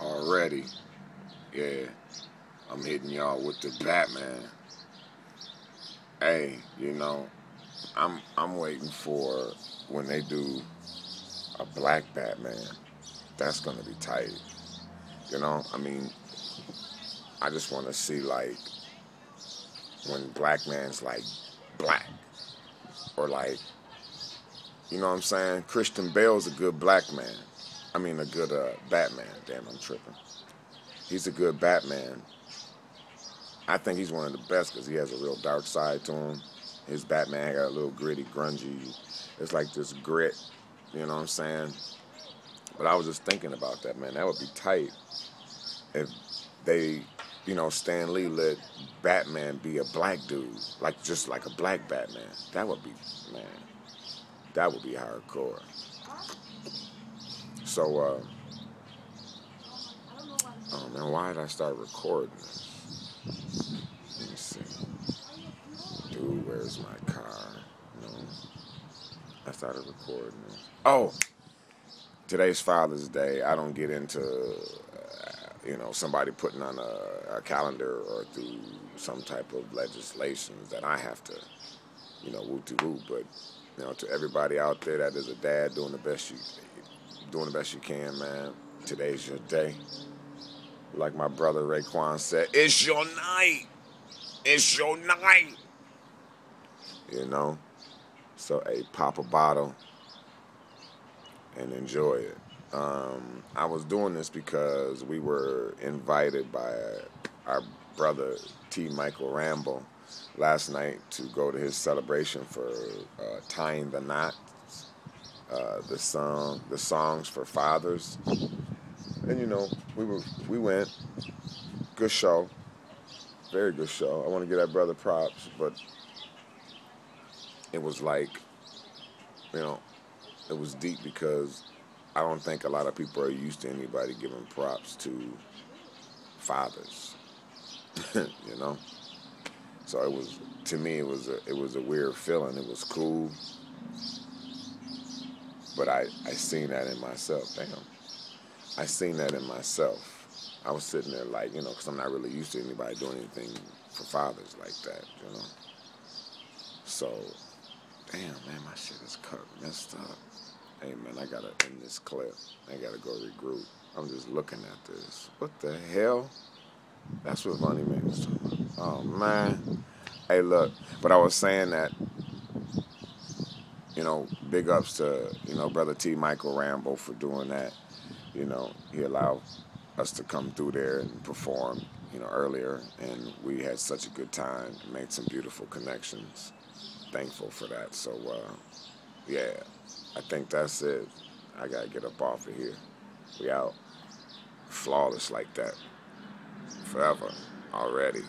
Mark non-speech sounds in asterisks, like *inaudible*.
already. Yeah, I'm hitting y'all with the Batman. Hey, you know, I'm I'm waiting for when they do a black Batman. That's gonna be tight. You know, I mean, I just want to see like when black man's like black or like you know what I'm saying? Christian Bale's a good black man. I mean, a good uh, Batman. Damn, I'm tripping. He's a good Batman. I think he's one of the best because he has a real dark side to him. His Batman got a little gritty, grungy. It's like this grit, you know what I'm saying? But I was just thinking about that, man. That would be tight if they, you know, Stan Lee let Batman be a black dude, like just like a black Batman. That would be, man, that would be hardcore. So, uh, oh man, why did I start recording this? Let me see. Dude, where's my car? No. I started recording this. Oh, today's Father's Day. I don't get into, uh, you know, somebody putting on a, a calendar or through some type of legislation that I have to, you know, woo to woo. But, you know, to everybody out there that is a dad doing the best you, doing the best you can, man. Today's your day. Like my brother Raekwon said, it's your night. It's your night. You know? So, hey, pop a bottle and enjoy it. Um, I was doing this because we were invited by our brother T. Mychael Rambo last night to go to his celebration for uh, tying the knot, uh, the song, the songs for fathers, and you know we were we went, good show, very good show. I want to give that brother props, but it was like, you know, it was deep because I don't think a lot of people are used to anybody giving props to fathers. *laughs* you know, so it was to me it was a it was a weird feeling. It was cool, but I I seen that in myself. Damn, I seen that in myself. I was sitting there like you know because I'm not really used to anybody doing anything for fathers like that. You know, so damn man, my shit is cut messed up. Hey man, I gotta end this clip. I gotta go regroup. I'm just looking at this. What the hell? That's what was talking about. Oh man. Hey look, but I was saying that, you know, big ups to, you know, brother T Mychael Rambo for doing that. You know, he allowed us to come through there and perform, you know, earlier and we had such a good time, made some beautiful connections. Thankful for that. So uh, yeah. I think that's it. I gotta get up off of here. We out. Flawless like that. Forever. Already.